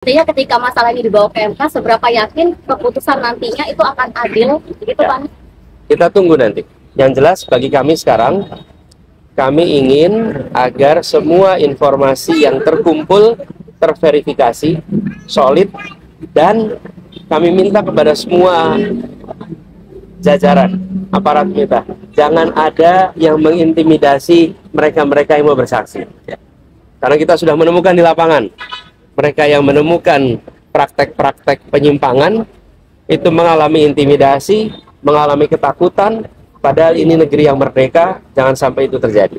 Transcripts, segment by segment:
Artinya ketika masalah ini dibawa ke MK, seberapa yakin keputusan nantinya itu akan adil, begitu Ya. Pak? Kita tunggu nanti. Yang jelas bagi kami sekarang, kami ingin agar semua informasi yang terkumpul terverifikasi, solid, dan kami minta kepada semua jajaran aparat kita, jangan ada yang mengintimidasi mereka-mereka yang mau bersaksi. Karena kita sudah menemukan di lapangan, mereka yang menemukan praktek-praktek penyimpangan itu mengalami intimidasi, mengalami ketakutan, padahal ini negeri yang merdeka, jangan sampai itu terjadi.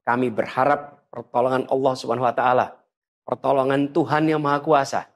Kami berharap pertolongan Allah Subhanahu wa taala, pertolongan Tuhan yang Maha Kuasa.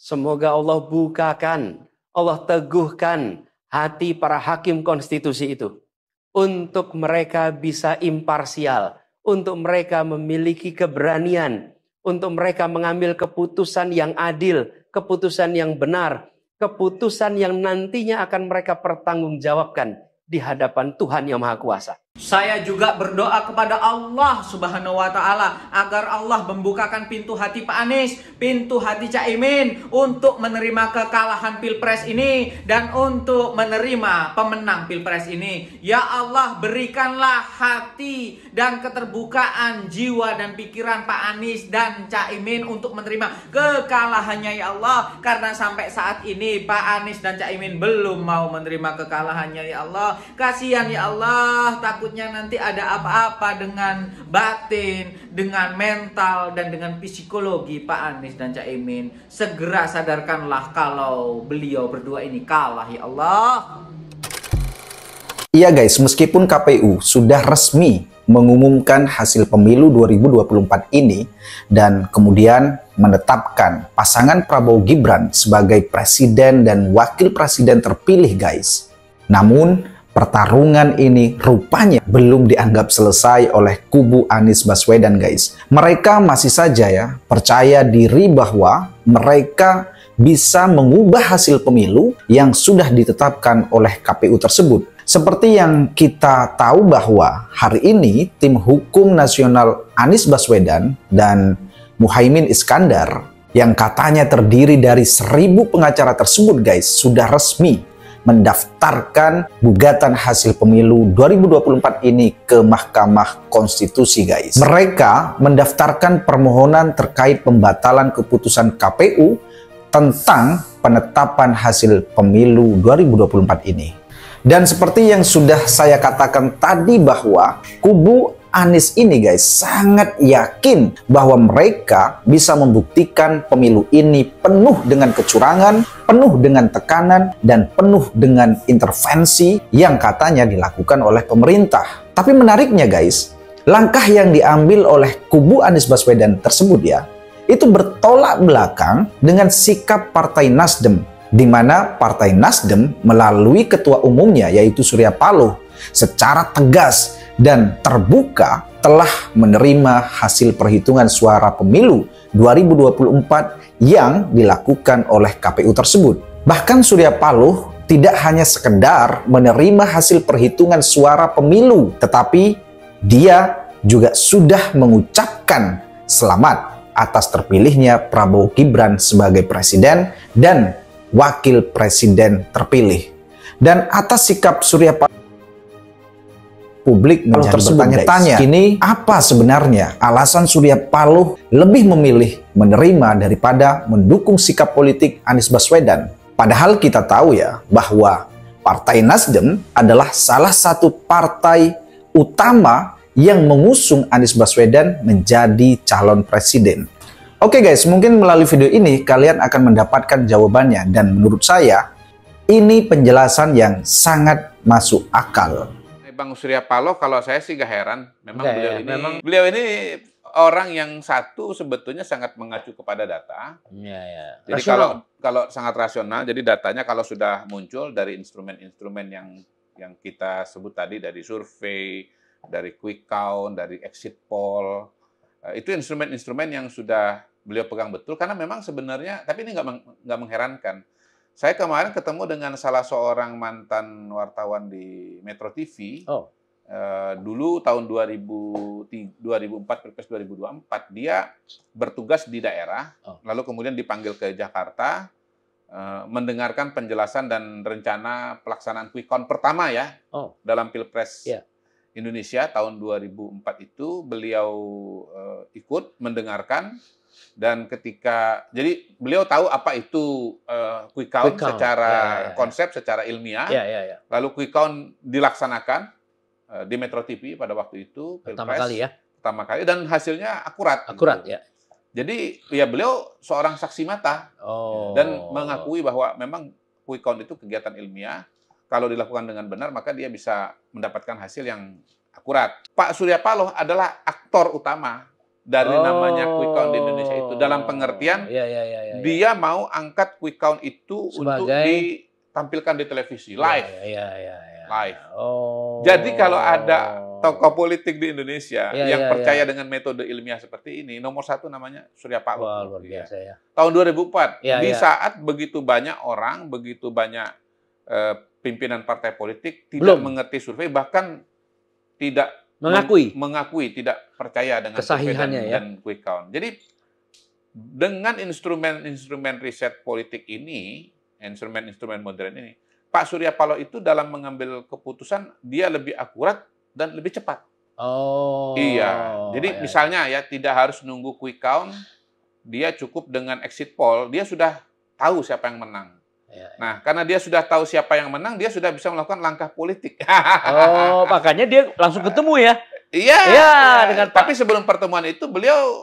Semoga Allah bukakan, Allah teguhkan hati para hakim konstitusi itu untuk mereka bisa imparsial, untuk mereka memiliki keberanian, untuk mereka mengambil keputusan yang adil, keputusan yang benar, keputusan yang nantinya akan mereka pertanggungjawabkan di hadapan Tuhan yang Maha Kuasa. Saya juga berdoa kepada Allah Subhanahu wa taala agar Allah membukakan pintu hati Pak Anies, pintu hati Caimin untuk menerima kekalahan Pilpres ini dan untuk menerima pemenang Pilpres ini. Ya Allah, berikanlah hati dan keterbukaan jiwa dan pikiran Pak Anies dan Caimin untuk menerima kekalahannya ya Allah karena sampai saat ini Pak Anies dan Caimin belum mau menerima kekalahannya ya Allah. Kasihan ya Allah, takutnya nanti ada apa-apa dengan batin, dengan mental dan dengan psikologi Pak Anies dan Caimin. Segera sadarkanlah kalau beliau berdua ini kalah ya Allah. Iya guys, meskipun KPU sudah resmi mengumumkan hasil pemilu 2024 ini dan kemudian menetapkan pasangan Prabowo Gibran sebagai presiden dan wakil presiden terpilih guys. Namun pertarungan ini rupanya belum dianggap selesai oleh kubu Anies Baswedan guys. Mereka masih saja ya percaya diri bahwa mereka bisa mengubah hasil pemilu yang sudah ditetapkan oleh KPU tersebut. Seperti yang kita tahu bahwa hari ini tim hukum nasional Anies Baswedan dan Muhaimin Iskandar yang katanya terdiri dari seribu pengacara tersebut guys sudah resmi mendaftarkan gugatan hasil pemilu 2024 ini ke Mahkamah Konstitusi guys. Mereka mendaftarkan permohonan terkait pembatalan keputusan KPU tentang penetapan hasil pemilu 2024 ini. Dan seperti yang sudah saya katakan tadi bahwa kubu Anies ini guys sangat yakin bahwa mereka bisa membuktikan pemilu ini penuh dengan kecurangan, penuh dengan tekanan, dan penuh dengan intervensi yang katanya dilakukan oleh pemerintah. Tapi menariknya guys, langkah yang diambil oleh kubu Anies Baswedan tersebut ya, itu bertolak belakang dengan sikap Partai Nasdem di mana Partai Nasdem melalui ketua umumnya yaitu Surya Paloh secara tegas dan terbuka telah menerima hasil perhitungan suara pemilu 2024 yang dilakukan oleh KPU tersebut. Bahkan Surya Paloh tidak hanya sekedar menerima hasil perhitungan suara pemilu, tetapi dia juga sudah mengucapkan selamat atas terpilihnya Prabowo Gibran sebagai presiden dan wakil presiden terpilih. Dan atas sikap Surya Paloh publik menjadi bertanya-tanya, ini apa sebenarnya alasan Surya Paloh lebih memilih menerima daripada mendukung sikap politik Anies Baswedan? Padahal kita tahu ya bahwa Partai Nasdem adalah salah satu partai utama yang mengusung Anies Baswedan menjadi calon presiden. Oke guys, mungkin melalui video ini kalian akan mendapatkan jawabannya dan menurut saya ini penjelasan yang sangat masuk akal. Bang Surya Paloh kalau saya sih gak heran. Memang Nggak beliau ya, ini memang- beliau ini orang yang satu sebetulnya sangat mengacu kepada data. Iya, ya. Jadi kalau kalau sangat rasional, jadi datanya kalau sudah muncul dari instrumen-instrumen yang yang kita sebut tadi dari survei, dari quick count, dari exit poll, eh, itu instrumen-instrumen yang sudah beliau pegang betul karena memang sebenarnya tapi ini nggak nggak mengherankan. Saya kemarin ketemu dengan salah seorang mantan wartawan di Metro TV. Oh. eh, dulu tahun 2000, 2004 Pilpres 2024 dia bertugas di daerah, Oh. lalu kemudian dipanggil ke Jakarta eh, mendengarkan penjelasan dan rencana pelaksanaan quick count pertama ya Oh. dalam Pilpres Iya. Indonesia tahun 2004 itu beliau eh, ikut mendengarkan dan ketika jadi beliau tahu apa itu eh, quick count, Quick count. secara Ya, ya, ya. konsep secara ilmiah Ya, ya, ya. lalu quick count dilaksanakan eh, di Metro TV pada waktu itu Pertama Pilpres kali ya. pertama kali dan hasilnya akurat Akurat gitu. ya. jadi ya beliau seorang saksi mata Oh. dan mengakui bahwa memang quick count itu kegiatan ilmiah kalau dilakukan dengan benar maka dia bisa mendapatkan hasil yang akurat. Pak Surya Paloh adalah aktor utama dari namanya quick count di Indonesia itu dalam pengertian Iya, iya, iya, iya. dia mau angkat quick count itu untuk Sebagai- ditampilkan di televisi live. Iya, iya, iya, iya. Live. Oh. Jadi kalau ada tokoh politik di Indonesia Iya, yang iya, percaya iya. dengan metode ilmiah seperti ini, nomor satu namanya Surya Paloh. Wah, luar Iya. biasa ya. Tahun 2004, Iya, di iya. saat begitu banyak orang, begitu banyak eh, pimpinan partai politik tidak Belum. mengerti survei, bahkan tidak Mengakui. meng- mengakui tidak percaya dengan survei dan, Kesahihannya ya. dan quick count. Jadi dengan instrumen-instrumen riset politik ini, instrumen-instrumen modern ini, Pak Surya Paloh itu dalam mengambil keputusan dia lebih akurat dan lebih cepat. Oh. iya. Jadi iya, misalnya ya tidak harus nunggu quick count, dia cukup dengan exit poll, dia sudah tahu siapa yang menang. Iya, iya. Nah, karena dia sudah tahu siapa yang menang, dia sudah bisa melakukan langkah politik. Oh, makanya dia langsung ketemu ya. Iya. Iya, iya. dengan Pak- Tapi sebelum pertemuan itu beliau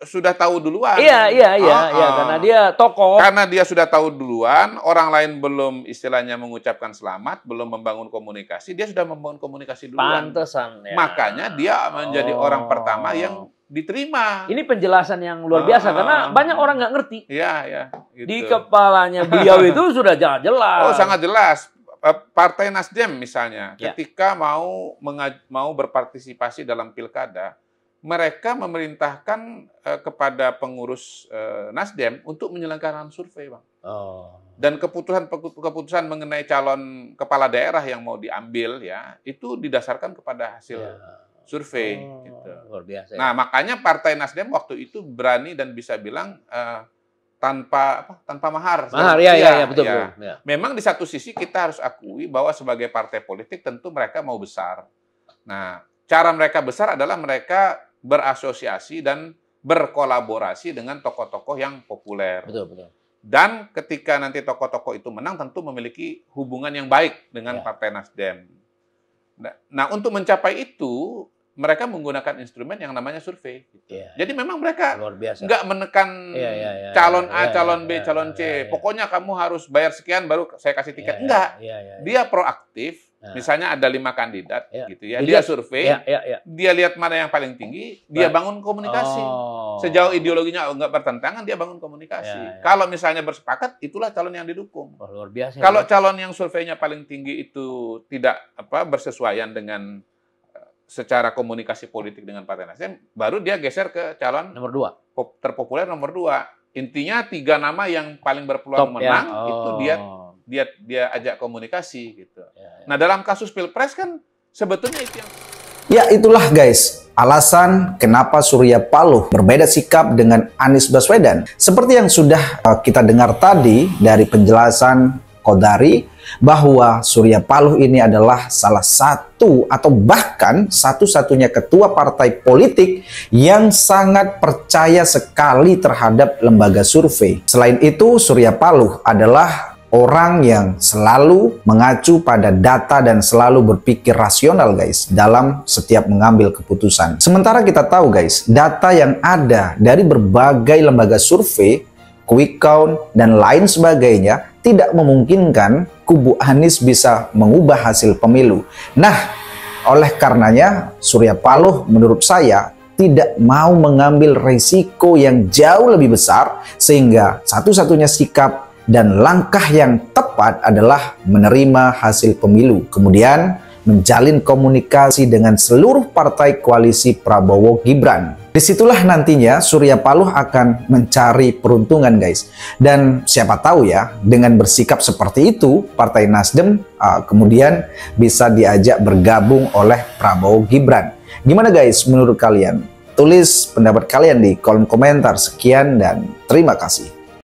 sudah tahu duluan. Iya, iya, iya, Oh, iya, oh. karena dia tokoh. Karena dia sudah tahu duluan, orang lain belum istilahnya mengucapkan selamat, belum membangun komunikasi, dia sudah membangun komunikasi duluan. Pantesan ya. Makanya dia menjadi Oh. orang pertama yang diterima. Ini penjelasan yang luar biasa Ah. karena banyak orang nggak ngerti. Iya, ya. Di kepalanya beliau itu sudah jelas. Oh, sangat jelas. Eh, Partai Nasdem misalnya, Ya. ketika mau mau berpartisipasi dalam pilkada, mereka memerintahkan eh, kepada pengurus eh, Nasdem untuk menyelenggarakan survei, bang. Oh. Dan keputusan keputusan mengenai calon kepala daerah yang mau diambil ya itu didasarkan kepada hasil Ya. Survei. Oh, gitu. Luar biasa. ya. Nah, makanya Partai Nasdem waktu itu berani dan bisa bilang eh, tanpa apa, tanpa mahar. Mahar, ya, ya, Iya, ya, betul, iya. betul. Ya. Memang di satu sisi kita harus akui bahwa sebagai partai politik tentu mereka mau besar. Nah, cara mereka besar adalah mereka berasosiasi dan berkolaborasi dengan tokoh-tokoh yang populer. Betul, betul. Dan ketika nanti tokoh-tokoh itu menang tentu memiliki hubungan yang baik dengan Ya. Partai Nasdem. Nah, Nah, untuk mencapai itu mereka menggunakan instrumen yang namanya survei. Iya. Jadi memang mereka nggak menekan Iya, iya, iya, calon iya, A, iya, calon B, iya, calon C. iya, iya. Pokoknya kamu harus bayar sekian baru saya kasih tiket. Iya, Enggak. Iya, iya, iya. Dia proaktif. Nah. Misalnya ada lima kandidat, Iya. gitu ya. Dia survei, Iya, iya, iya. dia lihat mana yang paling tinggi, dia bangun komunikasi. Oh. Sejauh ideologinya nggak bertentangan, dia bangun komunikasi. Iya, iya. Kalau misalnya bersepakat, itulah calon yang didukung. Wah, luar biasa. Kalau ya. calon yang surveinya paling tinggi itu tidak apa bersesuaian dengan secara komunikasi politik dengan Partai Nasdem, baru dia geser ke calon nomor dua. pop- terpopuler nomor dua. Intinya tiga nama yang paling Top berpeluang menang ya. itu Oh. dia dia dia ajak komunikasi gitu. Ya, ya. Nah dalam kasus pilpres kan sebetulnya itu yang Ya itulah guys, alasan kenapa Surya Paloh berbeda sikap dengan Anies Baswedan. Seperti yang sudah uh, kita dengar tadi dari penjelasan Kodari bahwa Surya Paloh ini adalah salah satu atau bahkan satu-satunya ketua partai politik yang sangat percaya sekali terhadap lembaga survei. Selain itu, Surya Paloh adalah orang yang selalu mengacu pada data dan selalu berpikir rasional guys dalam setiap mengambil keputusan. Sementara kita tahu guys, data yang ada dari berbagai lembaga survei, quick count dan lain sebagainya tidak memungkinkan kubu Anies bisa mengubah hasil pemilu. Nah, oleh karenanya Surya Paloh menurut saya tidak mau mengambil risiko yang jauh lebih besar sehingga satu-satunya sikap dan langkah yang tepat adalah menerima hasil pemilu. Kemudian menjalin komunikasi dengan seluruh partai koalisi Prabowo Gibran. Di situlah nantinya Surya Paloh akan mencari peruntungan guys. Dan siapa tahu ya, dengan bersikap seperti itu, Partai Nasdem uh, kemudian bisa diajak bergabung oleh Prabowo Gibran. Gimana guys menurut kalian? Tulis pendapat kalian di kolom komentar. Sekian dan terima kasih.